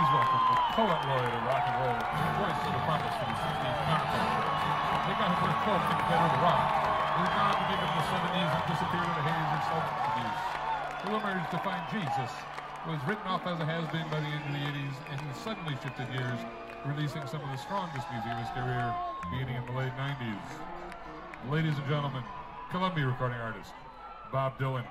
Please welcome the poet laureate of rock and roll, the voice of the promise for the 60s counterculture. They got his first quote in the Better Rock. Moved on to give him the 70s and disappeared in the haze of substance abuse. Who emerged to find Jesus was written off as a has-been by the end of the 80s and suddenly shifted gears, releasing some of the strongest music of his career, beginning in the late 90s. Ladies and gentlemen, Columbia recording artist, Bob Dylan.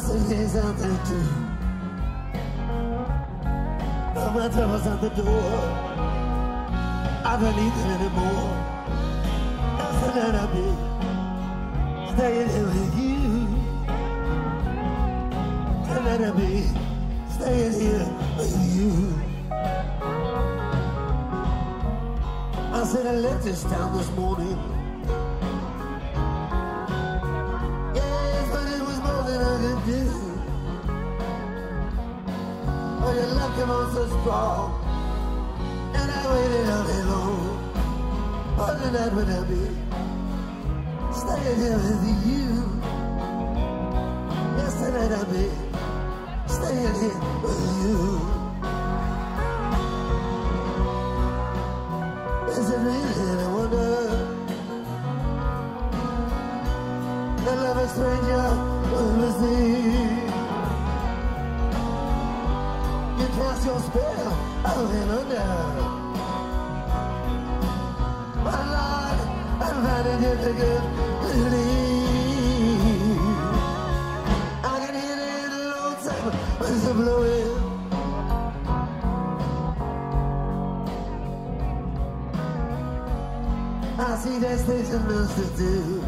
sausages out the door. Throw my troubles out the door. I here with you. Yes, I'd rather be staying here with you. Is it really a wonder. that love a stranger will see. You cast your spell out and under. My Lord, I'm finding it to give. to blow it. I see there's things knows to do.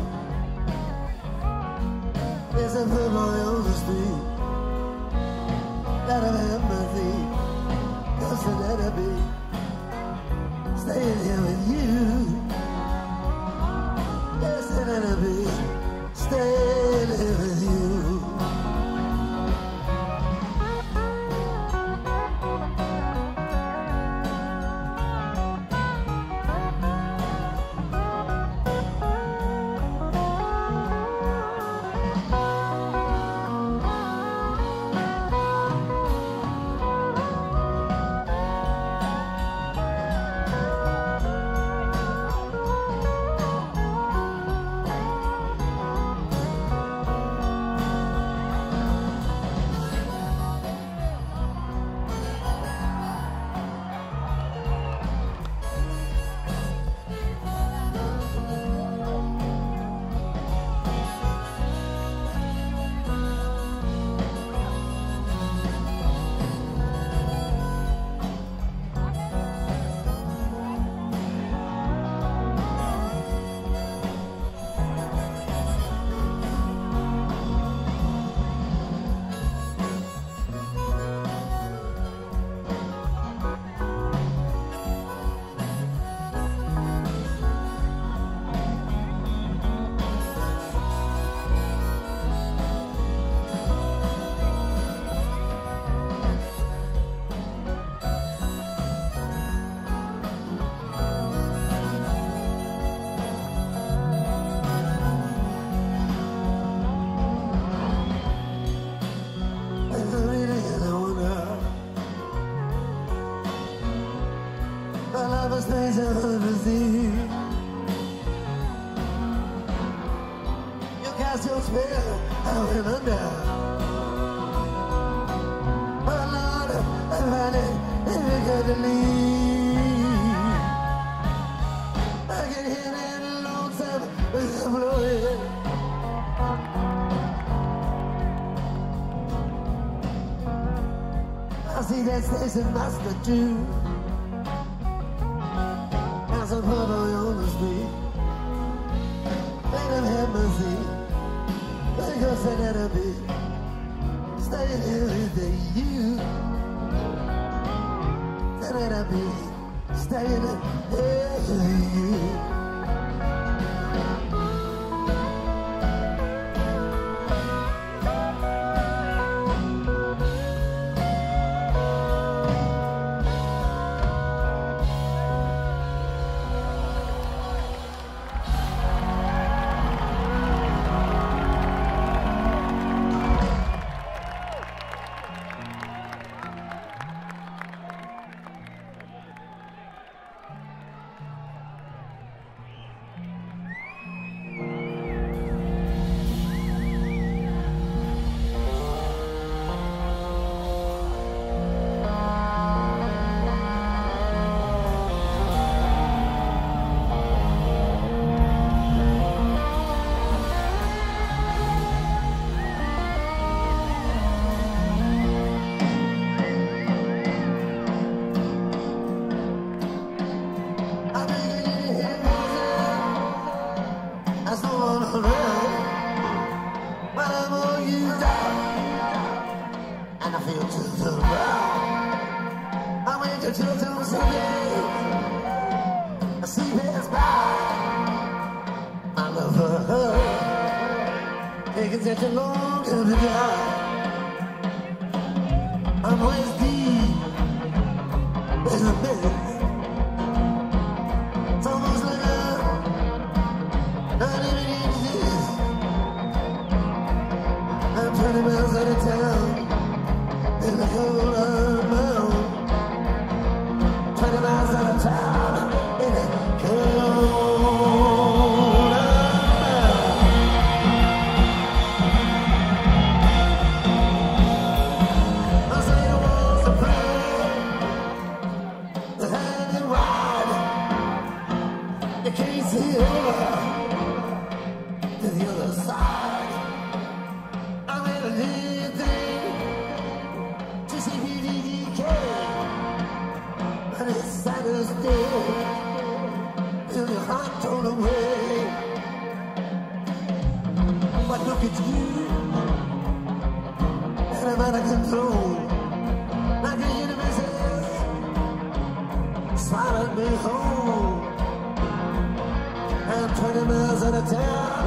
this isn't to do. followed me home. And 20 miles out of town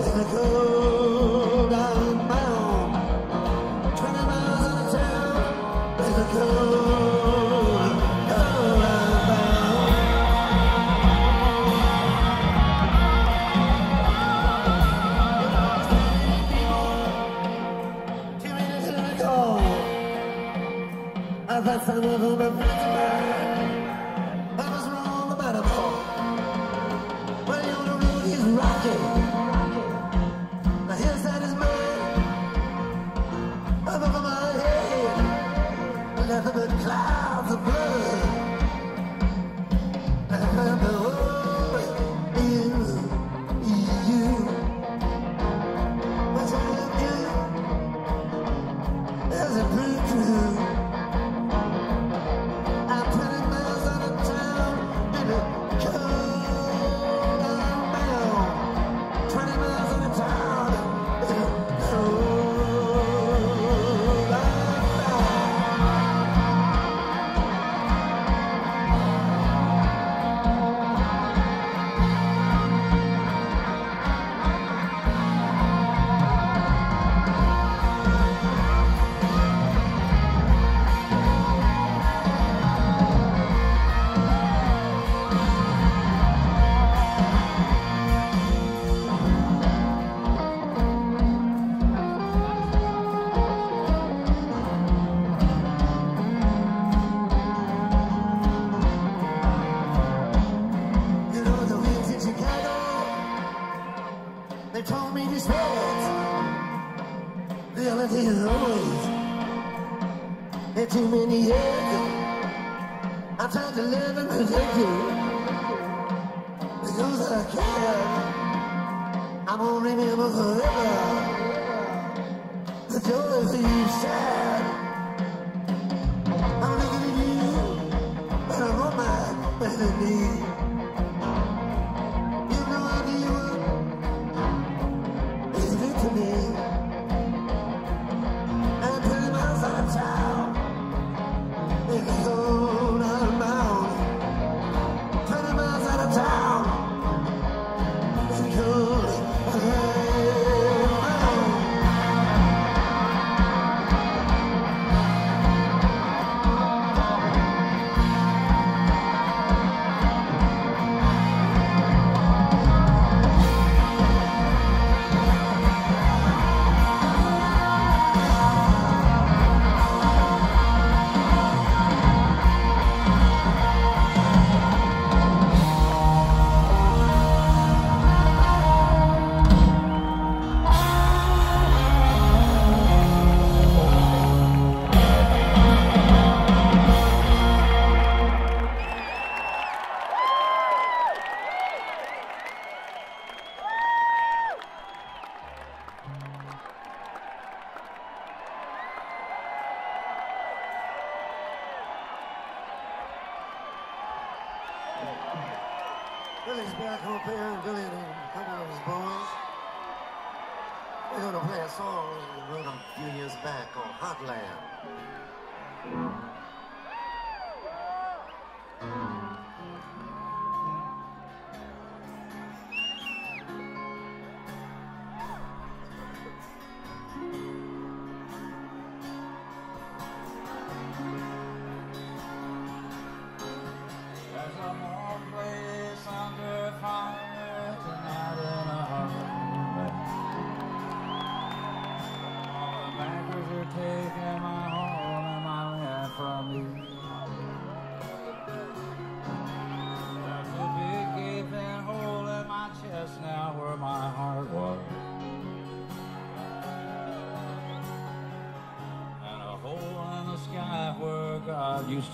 in a cold irons bound. 20 miles out of town in a cold That's another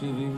TV.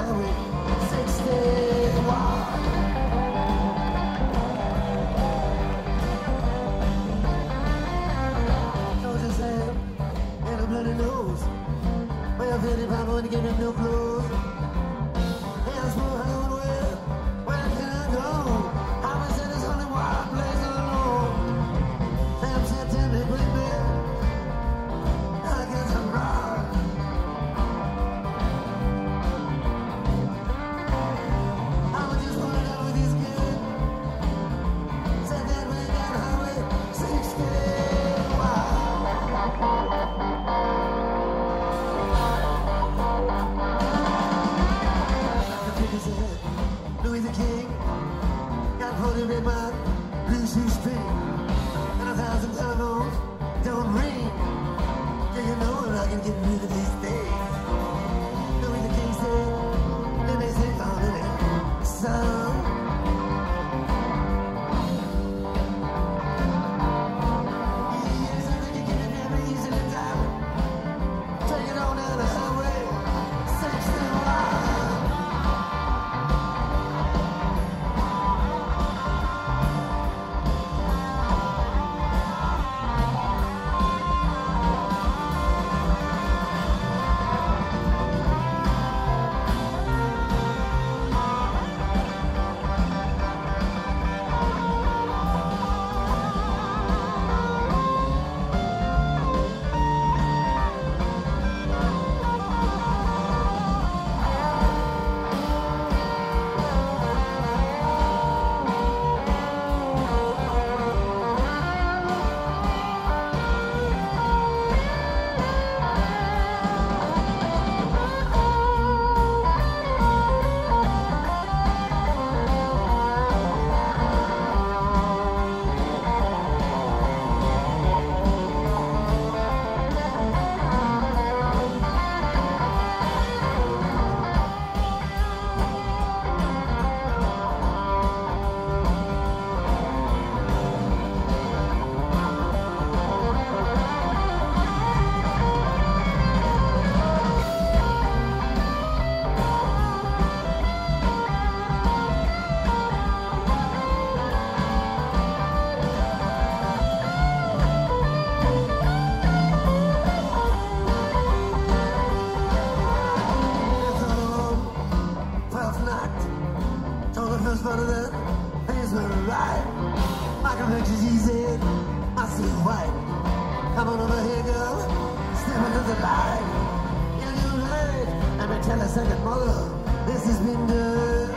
Come on over here, girl. Step into the light. You'll do right. And I tell a second mother, this has been good.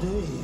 day.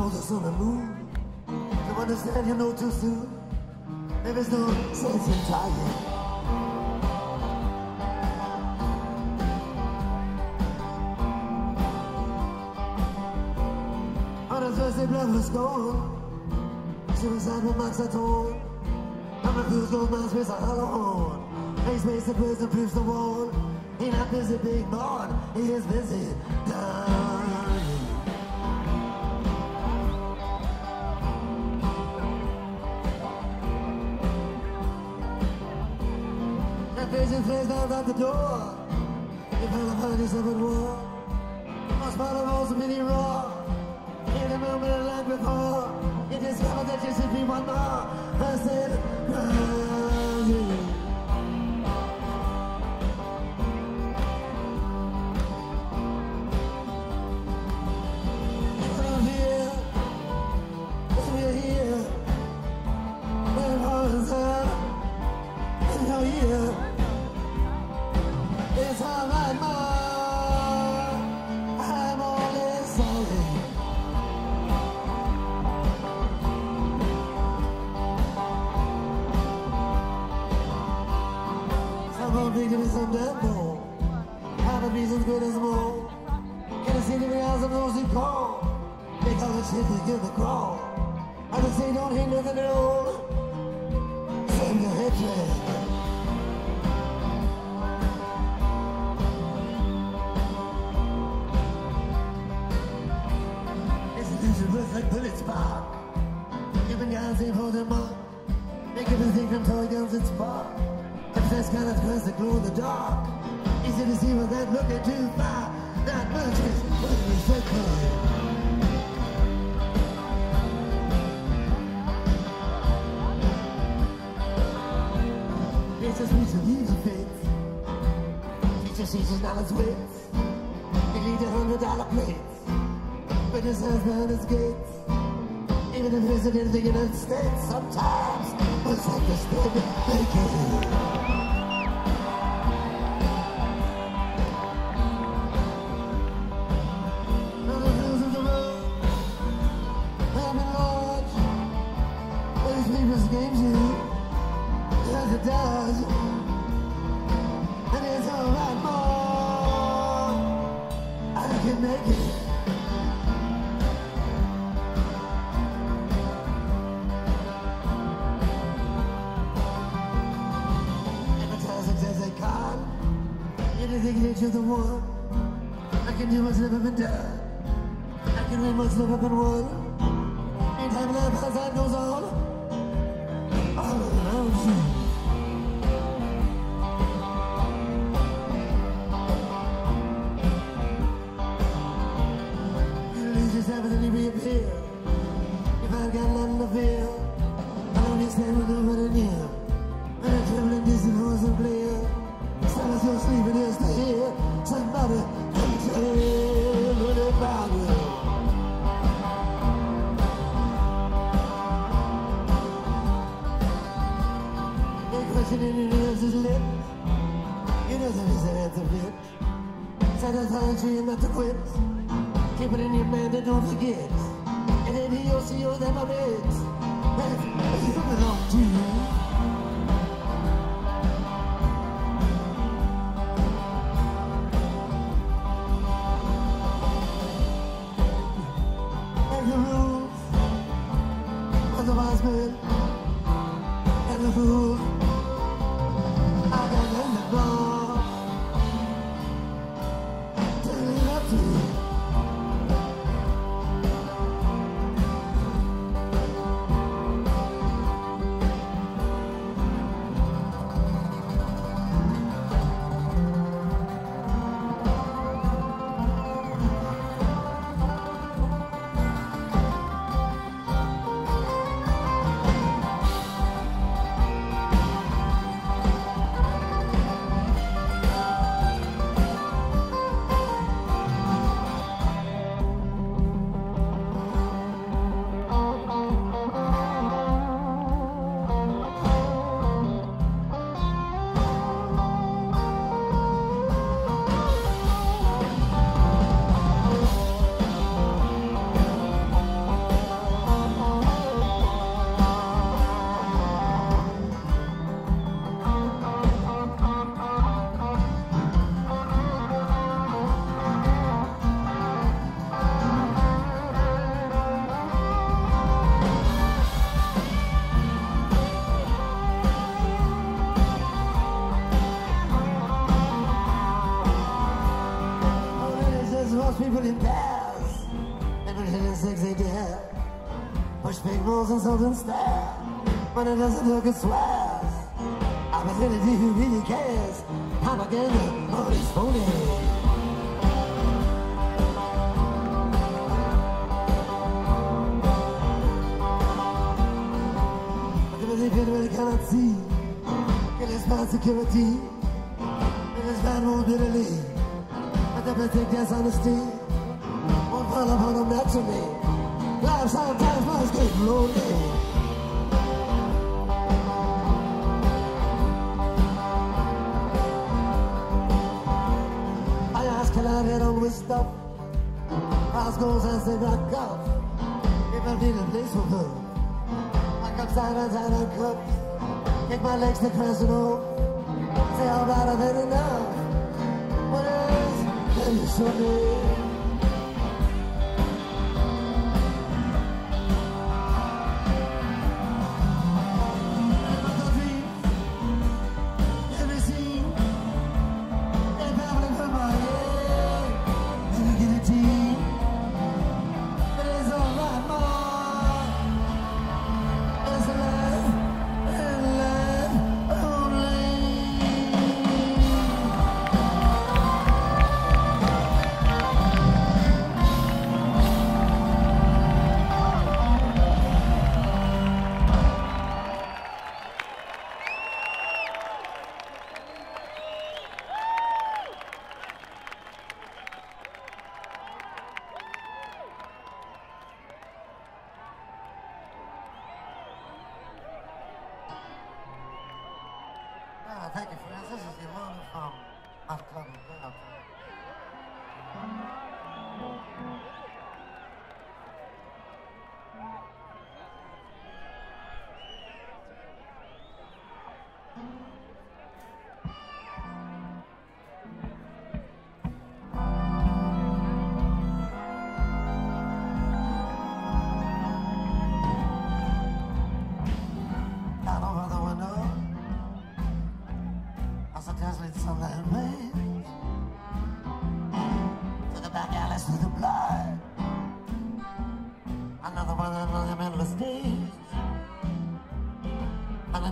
calls us on the moon To understand you know too soon There is no sense in trying On a Thursday, blood was gone Suicide remarks are torn I'm refused, gold mines with a hollow horn Face, face, the prison proves the wall He not busy being born He is busy the door. Stare. When it doesn't look, it swears. Opportunity who really cares. Propaganda, all these phony. People cannot see. It is bad security. Crescent off. Say how about I've had enough. What else can show me?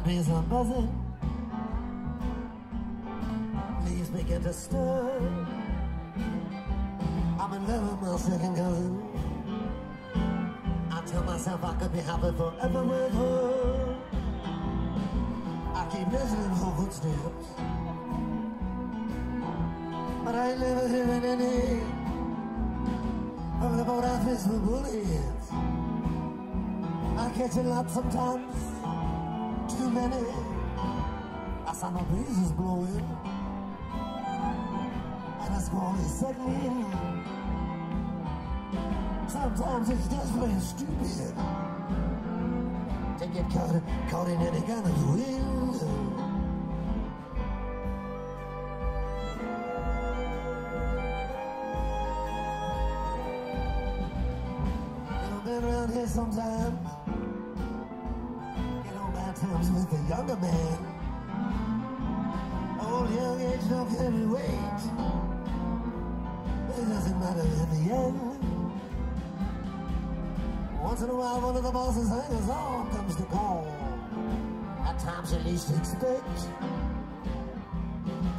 Bees are buzzing. Leaves begin to stir. I'm in love with my second cousin. I tell myself I could be happy forever with her. I keep listening for footsteps, but I ain't never hearing any of the boat I fish for bullets. I catch a lot sometimes, I saw no breezes blowing, and squall is settling. Sometimes it's just plain stupid to get caught, caught in any kind of wind. Around here sometimes. Get on bad terms with the younger man. Age don't. It doesn't matter in the end. Once in a while, one of the boss's hangers on comes to call. At times you least expect.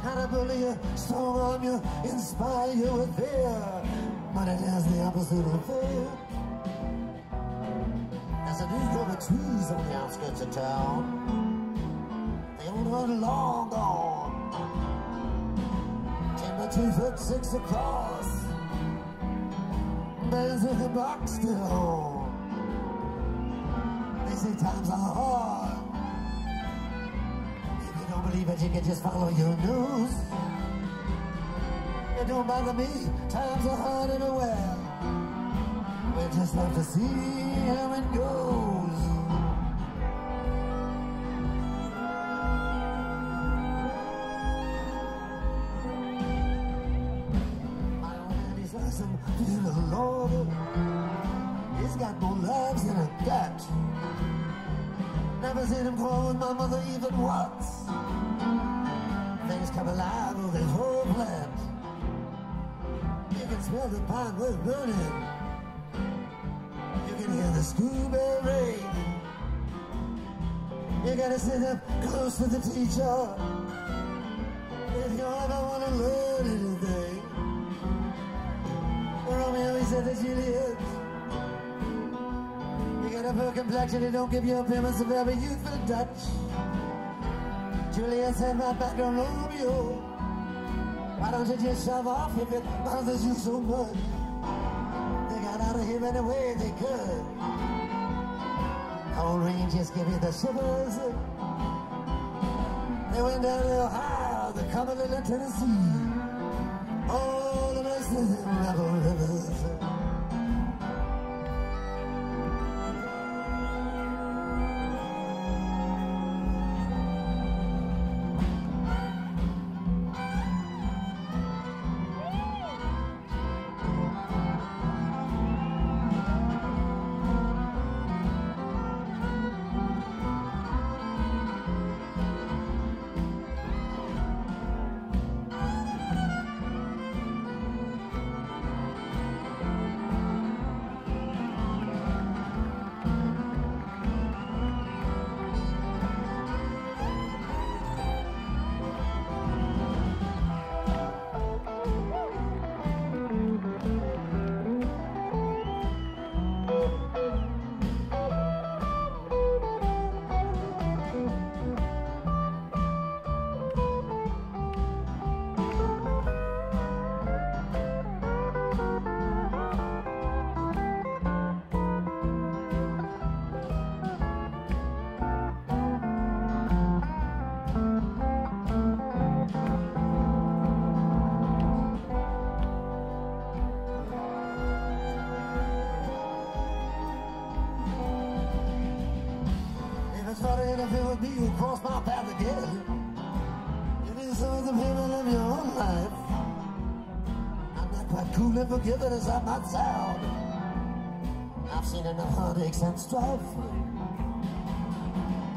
Kind of bully you, strong arm you, inspire you with fear. But it has the opposite effect. There's a new group of trees on the outskirts of town. The owner are long gone. Two foot six across. Bells with the box still on. They say times are hard. If you don't believe it, you can just follow your news It don't bother me, times are hard everywhere. We just have to see how it goes. Seen him with my mother even once. Things come alive with his whole plant. You can smell the pine wood burning. You can hear the schoolbell ring. You gotta sit up close to the teacher if you ever wanna learn anything. Romeo, he said to Juliet, you it don't give you appearance of very youthful touch. Juliet said, my background Romeo, why don't you just shove off if it bothers you so much? They got out of here any way they could. Cold rain just give me the shivers. They went down to Ohio, the Cumberland and Tennessee. Strife.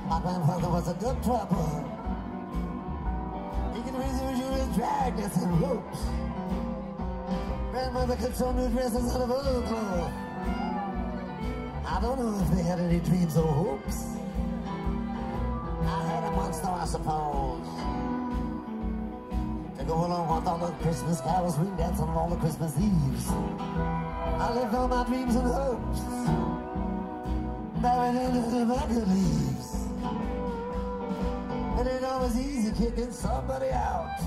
My grandfather was a good trapper. He could you with dragnets and ropes. Grandmother could sew new dresses out of old cloth. I don't know if they had any dreams or hopes. I had them once though, I suppose. To go along with all the Christmas carols, ring dance on all the Christmas Eves. I lived all my dreams and hopes, buried in leaves. It ain't always easy kicking somebody out.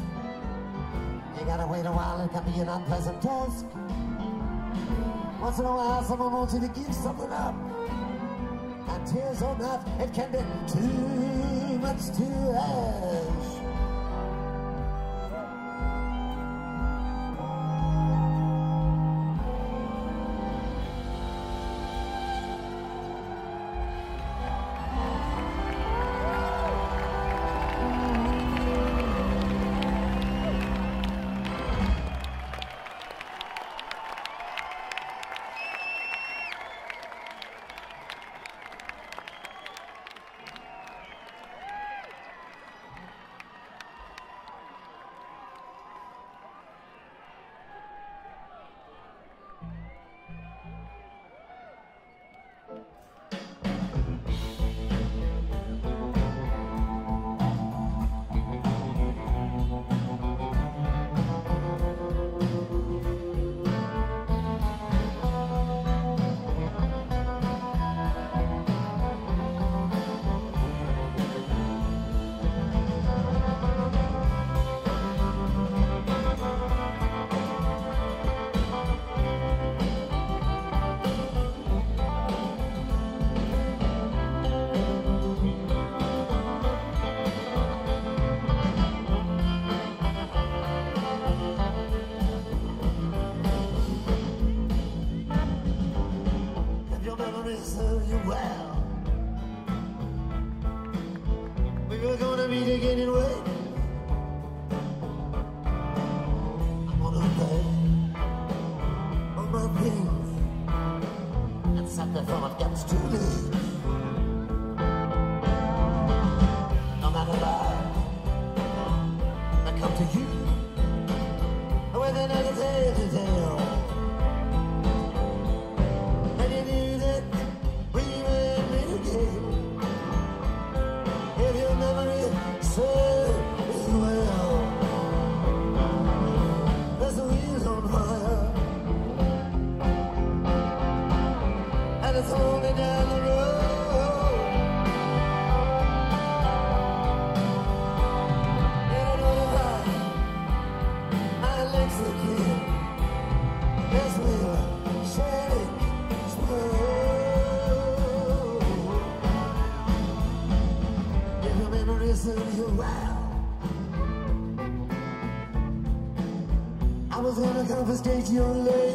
You gotta wait a while, it can be an unpleasant task. Once in a while, someone wants you to give something up. And tears or not, it can be too much to ask. Confiscate your legs.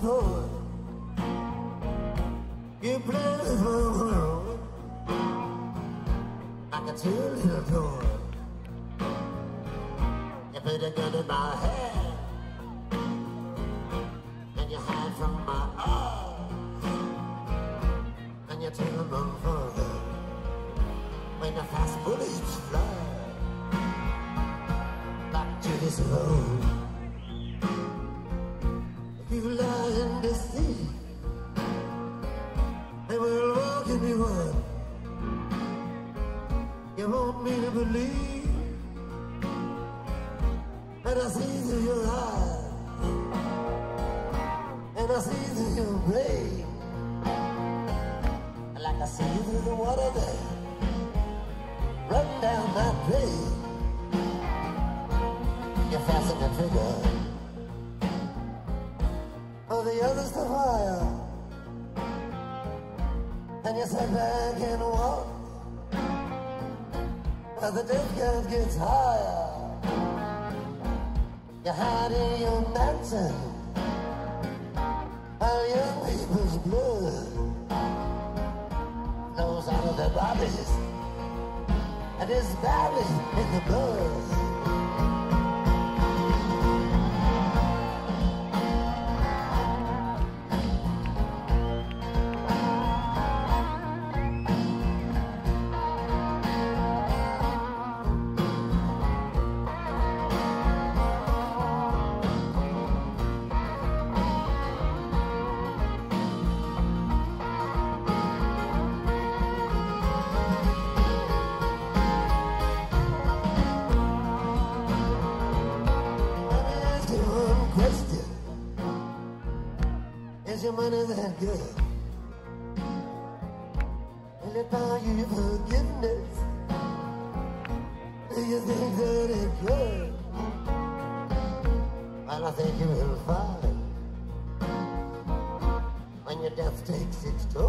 poet. You play the world. I can tell you're a poet. You put a gun in my head. gets higher. You're hiding your mountain All young people's blood Flows out of their bodies. And it's buried in the blood. money that girl Will it buy you forgiveness? Do you think that it could? Well, I think you will find when your death takes its toll.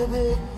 Come on.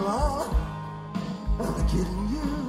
They. I'm kidding you. You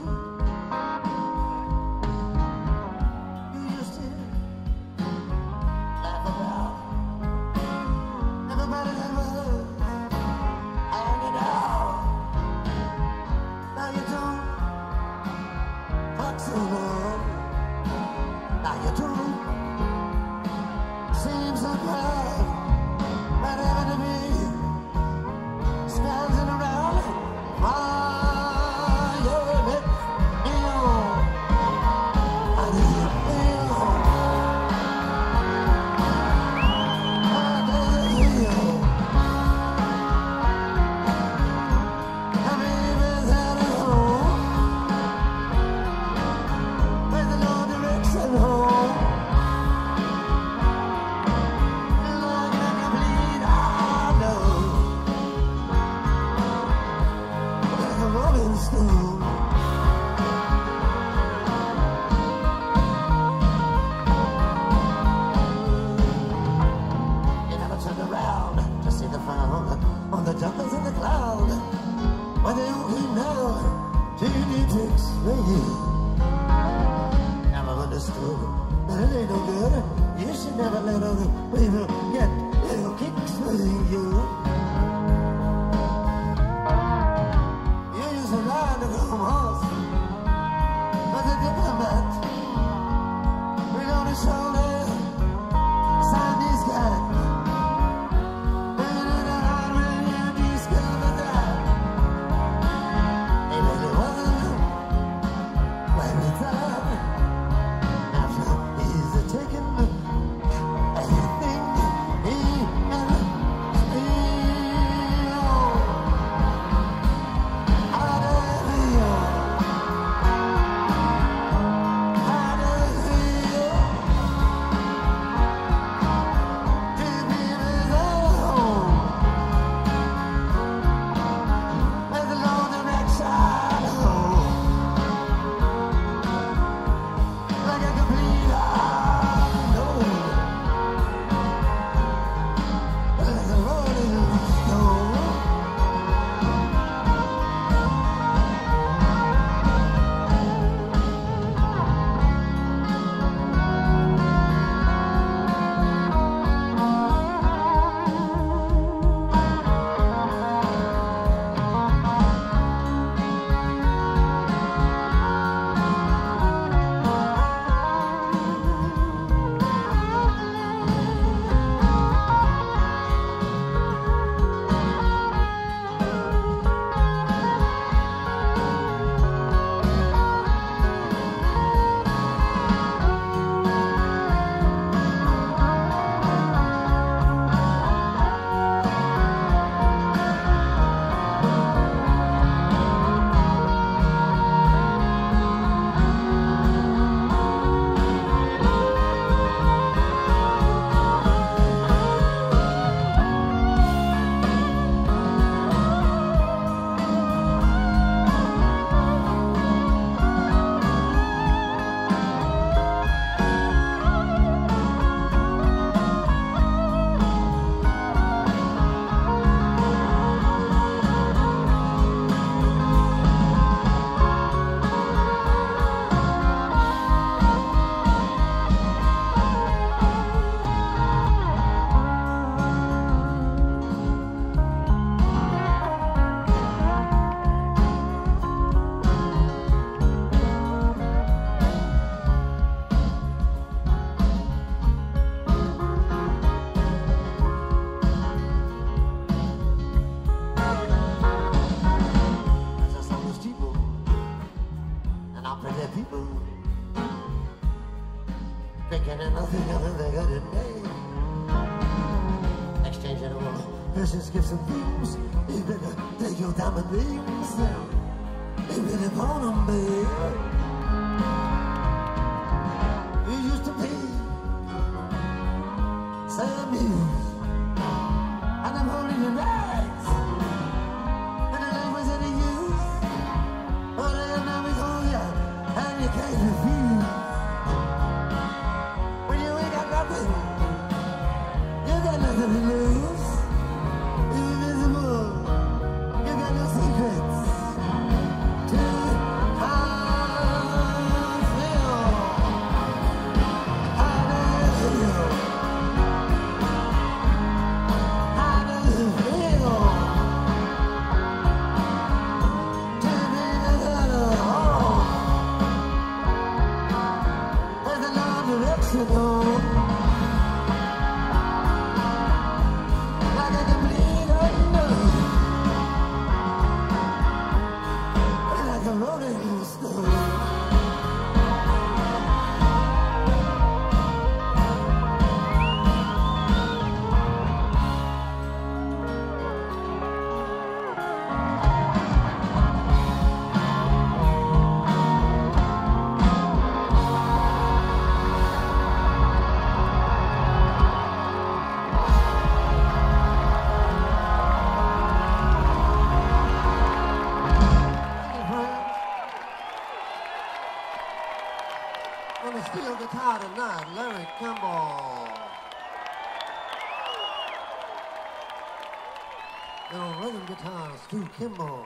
string guitar, Stu Kimball.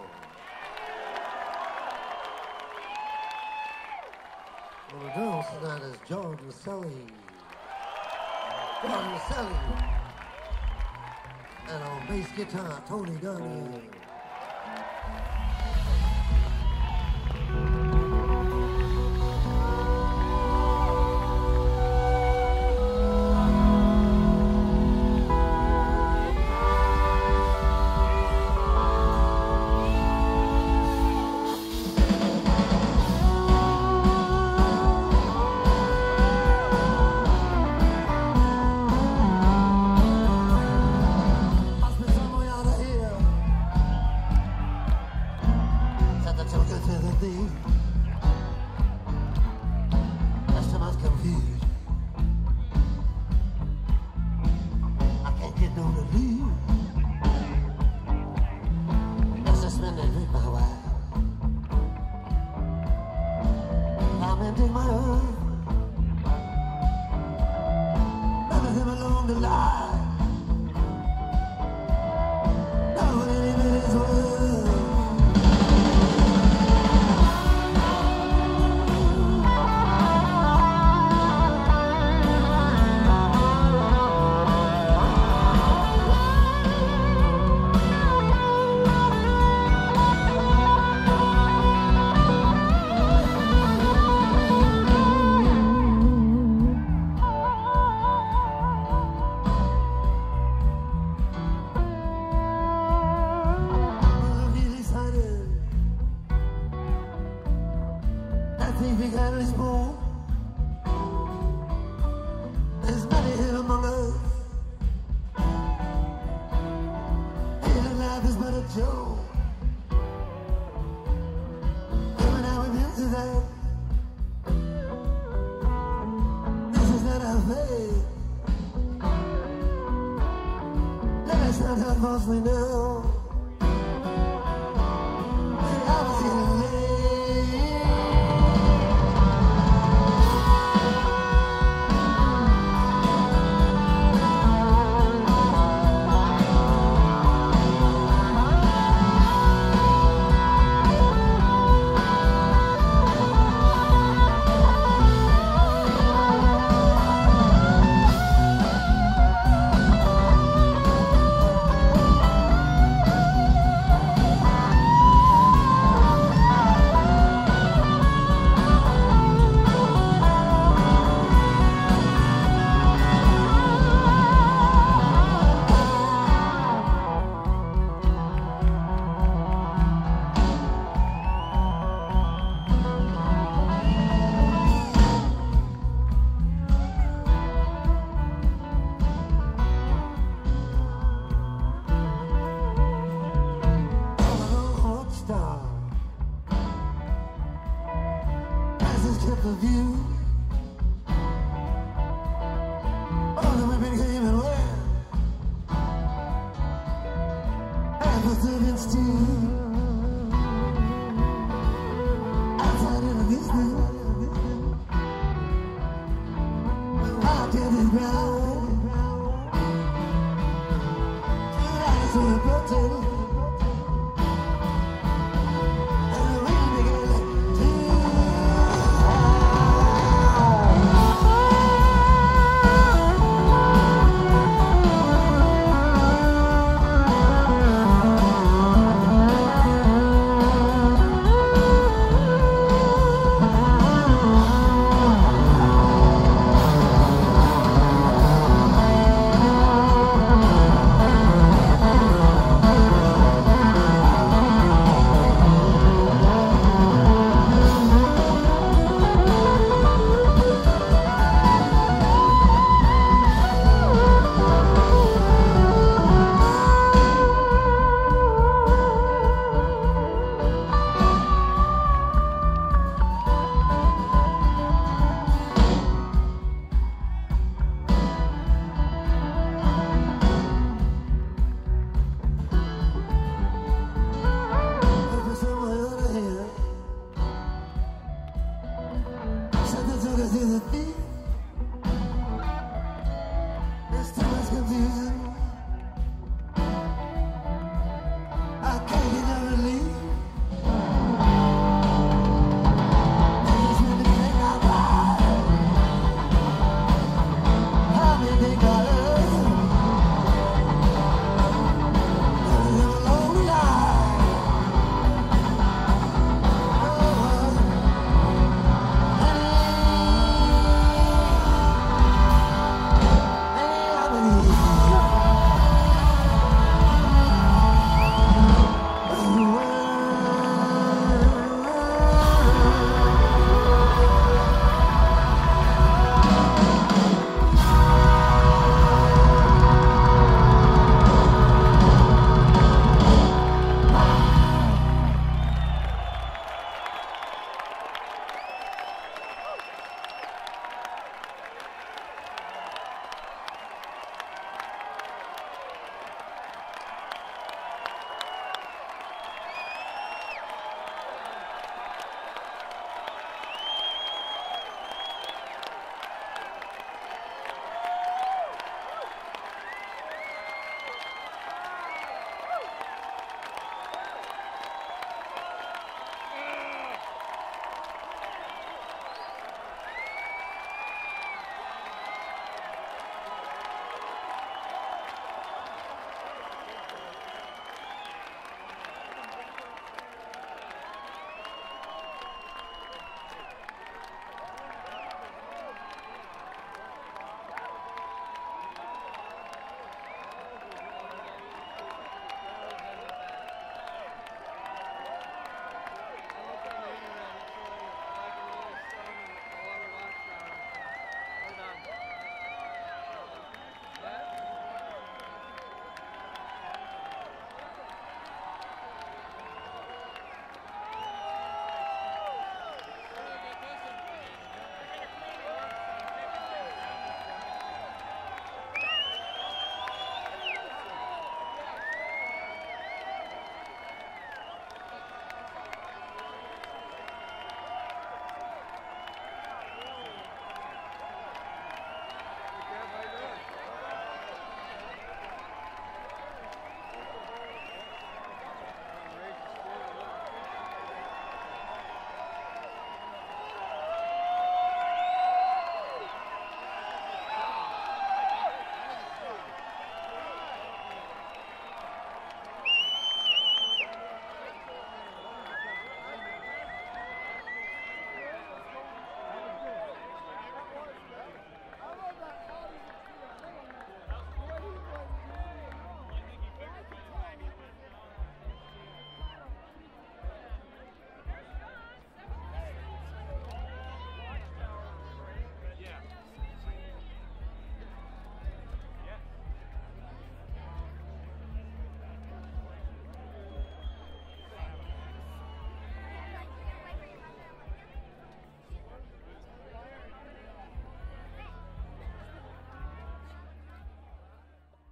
On the drums tonight is George Recile. John Maselli. And on bass guitar, Tony Dunning.